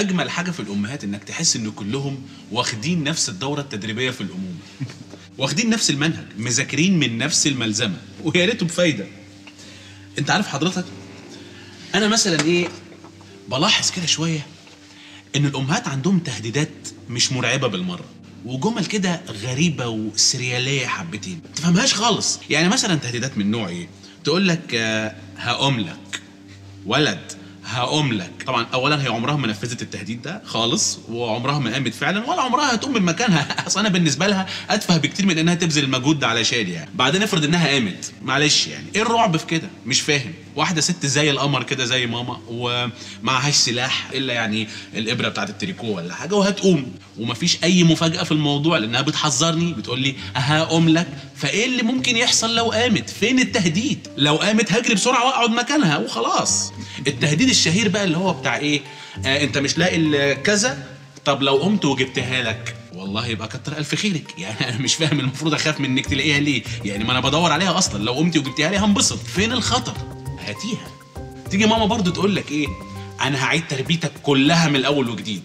أجمل حاجة في الأمهات إنك تحس إن كلهم واخدين نفس الدورة التدريبية في الأمومة. واخدين نفس المنهج مذاكرين من نفس الملزمة ويا ريته بفايدة. أنت عارف حضرتك؟ أنا مثلا إيه بلاحظ كده شوية إن الأمهات عندهم تهديدات مش مرعبة بالمرة وجمل كده غريبة وسريالية حبتين. ما تفهمهاش خالص. يعني مثلا تهديدات من نوع إيه؟ تقول لك آه، هقوم لك. ولد. هقوم لك. طبعا اولا هي عمرها ما نفذت التهديد ده خالص وعمرها ما قامت فعلا ولا عمرها هتقوم من مكانها. أصل أنا بالنسبة لها أتفه بكتير من إنها تبذل المجهود ده علشان يعني. بعدين افرض إنها قامت. معلش يعني إيه الرعب في كده؟ مش فاهم. واحدة ست زي القمر كده زي ماما ومعهاش سلاح إلا يعني الإبرة بتاعت التريكو ولا حاجة وهتقوم. ومفيش أي مفاجأة في الموضوع لأنها بتحذرني بتقول لي هقوم لك. فإيه اللي ممكن يحصل لو قامت؟ فين التهديد؟ لو قامت هجري بسرعة وأقعد مكانها وخلاص. التهديد الشهير بقى اللي هو بتاع إيه؟ آه أنت مش لاقي كذا طب لو قمت وجبتها لك. والله يبقى كتر ألف خيرك. يعني أنا مش فاهم المفروض أخاف من إنك تلاقيها ليه؟ يعني ما أنا بدور عليها أصلا. لو قمتي وجبتيها لي هنبسط. فين الخطر؟ هاتيها. تيجي ماما برضو تقول لك إيه؟ أنا هعيد تربيتك كلها من الأول وجديد.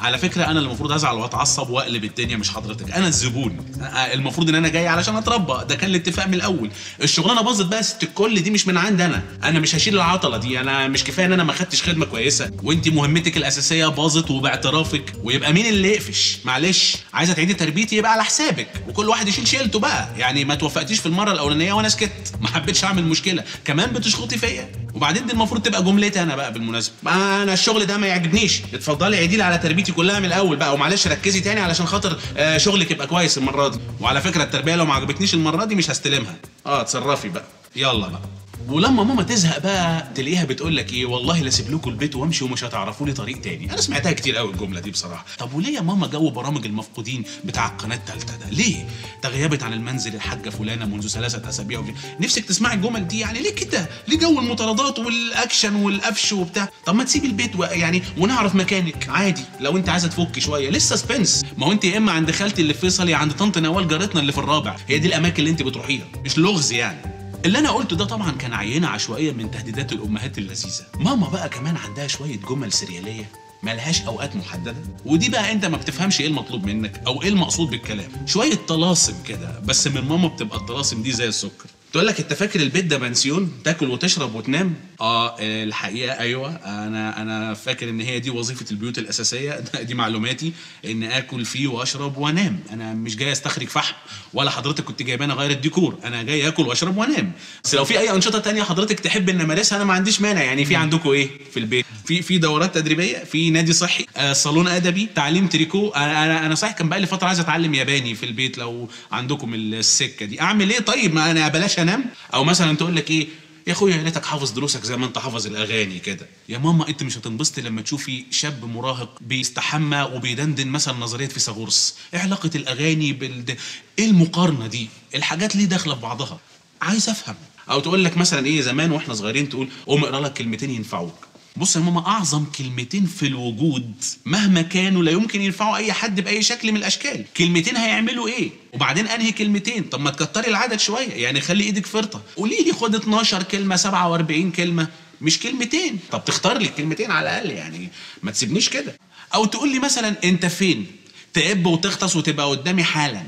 على فكرة أنا اللي المفروض أزعل وأتعصب وأقلب الدنيا مش حضرتك. أنا الزبون. المفروض إن أنا جاي علشان أتربى. ده كان الاتفاق من الأول. الشغلانة باظت بقى ست الكل دي مش من عندي أنا. أنا مش هشيل العطلة دي. أنا مش كفاية إن أنا ما خدتش خدمة كويسة. وانت مهمتك الأساسية باظت وباعترافك. ويبقى مين اللي يقفش؟ معلش. عايزه تعيدي تربيتي؟ يبقى على حسابك. وكل واحد يشيل شيلته بقى. يعني ما توفقتيش في المرة الأولانية وأنا سكت. ما حبيتش أعمل مشكلة. كمان بتشخطي فيا. وبعدين دي المفروض تبقى جملتي أنا بقى بالمناسبة. أنا الشغل ده ما يعجبنيش. اتفضلي عيدي لي على تربيتي كلها من الأول بقى ومعلش ركزي تاني علشان خاطر آه، شغلك يبقى كويس المرة دي. وعلى فكرة التربية لو ما عجبتنيش المرة دي مش هستلمها. آه اتصرفي بقى. يلا بقى. ولما ماما تزهق بقى تلاقيها بتقول لك إيه والله لا اسيب لكم البيت وامشي ومش هتعرفوا لي طريق تاني. أنا سمعتها كتير قوي الجملة دي بصراحة. طب وليه يا ماما جو برامج المفقودين بتاع القناة الثالثه ده؟ ليه؟ تغيبت عن المنزل الحاجة فلانة منذ ثلاثة أسابيع وفي- نفسك تسمعي الجمل دي؟ يعني ليه كده؟ ليه جو المطاردات والأكشن والقفش وبتاع؟ طب ما تسيبي البيت و... يعني ونعرف مكانك. عادي لو انت عايزة تفكي شوية. لسه suspense. ما هو انت يا إما عند خالتي اللي في فيصل يا عند طنط نوال جارتنا اللي في الرابع. هي دي الأماكن اللي انت بتروحيها. مش لغز يعني. اللي أنا قلته ده طبعا كان عينة عشوائية من تهديدات الأمهات اللذيذة. ماما بقى كمان عندها شوية جمل سريالية ملهاش أوقات محددة. ودي بقى أنت ما بتفهمش إيه المطلوب منك أو إيه المقصود بالكلام. شوية طلاسم كده بس من ماما بتبقى الطلاسم دي زي السكر. تقول لك أنت فاكر البيت ده بنسيون؟ تاكل وتشرب وتنام؟ آه الحقيقة أيوه. أنا أنا فاكر إن هي دي وظيفة البيوت الأساسية. دي معلوماتي إن آكل فيه وأشرب وأنام. أنا مش جاي أستخرج فحم ولا حضرتك كنت جايباني أغير الديكور. أنا جاي آكل وأشرب وأنام. بس لو في أي أنشطة تانية حضرتك تحب إن أمارسها أنا ما عنديش مانع. يعني في عندكم إيه في البيت؟ في في دورات تدريبية في نادي صحي آه صالون أدبي تعليم تريكو. أنا أنا أنا صحيح كان بقى لي فترة عايز أتعلم ياباني في البيت لو عندكم السكة دي. أعمل إيه طيب؟ ما أنا بلاش أنام. أو مثلا تقول لك إيه يا أخويا يا ريتك حافظ دروسك زي ما أنت حافظ الأغاني كده. يا ماما أنت مش هتنبسطي لما تشوفي شاب مراهق بيستحمى وبيدندن مثلا نظرية فيثاغورس. إيه علاقة الأغاني بال إيه المقارنة دي؟ الحاجات ليه داخلة في بعضها؟ عايز أفهم. أو تقول لك مثلا إيه زمان وإحنا صغيرين تقول قوم اقرأ لك كلمتين ينفعوك. بص يا ماما أعظم كلمتين في الوجود مهما كانوا لا يمكن ينفعوا أي حد بأي شكل من الأشكال. كلمتين هيعملوا إيه؟ وبعدين أنهي كلمتين؟ طب ما تكتري العدد شوية يعني خلي إيدك فرطة. قولي لي خد 12 كلمة 47 كلمة مش كلمتين. طب تختار لي كلمتين على الأقل يعني ما تسيبنيش كده. أو تقول لي مثلا أنت فين؟ تقب وتغطس وتبقى قدامي حالا.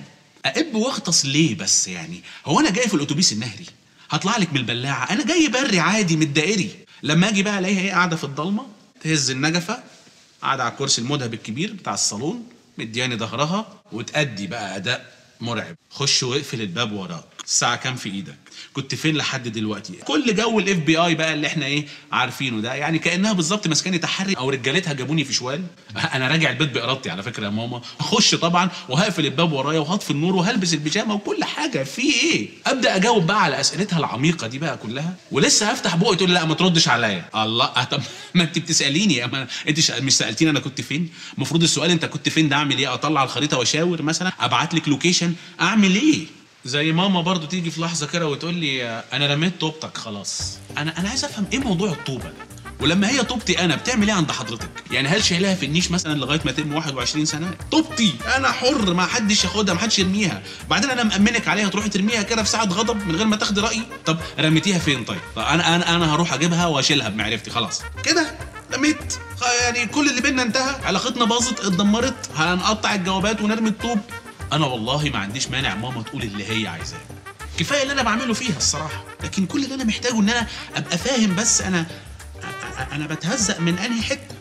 أقب وأغطس ليه بس يعني؟ هو أنا جاي في الأتوبيس النهري؟ هطلع لك من البلاعه أنا جاي بري عادي من الدائري لما أجي بقى الاقيها إيه قاعدة في الضلمه تهز النجفه قاعدة على الكرسي المذهب الكبير بتاع الصالون مدياني ظهرها وتأدي بقى أداء مرعب. خش واقفل الباب وراك. الساعة كام في إيدك؟ كنت فين لحد دلوقتي؟ كل جو ال FBI بقى اللي إحنا إيه عارفينه ده يعني كأنها بالظبط ماسكاني تحري أو رجالتها جابوني في شوال. أنا راجع البيت بإرادتي على فكرة يا ماما. هخش طبعا وهقفل الباب ورايا وهطفي النور وهلبس البيجامة وكل حاجة. في إيه؟ أبدأ أجاوب بقى على أسئلتها العميقة دي بقى كلها. ولسه هفتح بقي تقول لا ما تردش عليا. الله طب ما أنت بتسأليني ما أنت مش سألتيني أنا كنت فين؟ المفروض السؤال أنت كنت فين ده أعمل إيه؟ أطلع الخريطة وأشاور مثلا أبعت لك location أعمل إيه؟ زي ماما برضو تيجي في لحظة كده وتقول لي أنا رميت طوبتك خلاص. أنا أنا عايز أفهم إيه موضوع الطوبة ده؟ ولما هي طوبتي أنا بتعمل إيه عند حضرتك؟ يعني هل شايلها في النيش مثلا لغاية ما تتم 21 سنة؟ طوبتي أنا حر ما حدش ياخدها ما حدش يرميها. بعدين أنا مأمنك عليها تروحي ترميها كده في ساعة غضب من غير ما تاخدي رايي طب رميتيها فين طيب؟ طب أنا أنا هروح أجيبها وأشيلها بمعرفتي خلاص. كده خ- يعني كل اللي بينا انتهى. علاقتنا باظت اتدمرت هنقطع الجوابات ونرمي الطوب. أنا والله ما عنديش مانع ماما تقول اللي هي عايزاه. كفاية اللي أنا بعمله فيها الصراحة. لكن كل اللي أنا محتاجه إن أنا أبقى فاهم بس أنا أنا بتهزق من أنهي حتة.